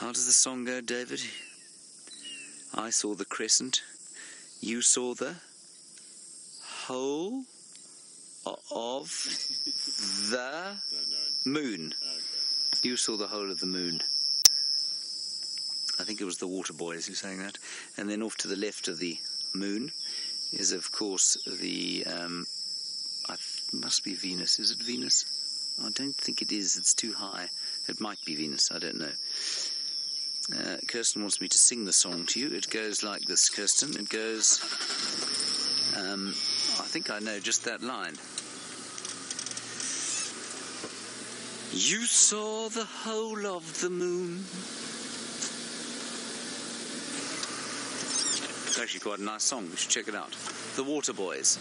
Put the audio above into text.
How does the song go, David? I saw the crescent. You saw the whole of the moon. You saw the whole of the moon. I think it was the Waterboys who sang that. And then off to the left of the moon is, of course, the. Um, must be Venus. Is it Venus? I don't think it is. It's too high. It might be Venus. I don't know. Kirsten wants me to sing the song to you. It goes like this, Kirsten. It goes. Um, I think I know just that line. You saw the whole of the moon. It's actually quite a nice song. You should check it out. The Waterboys.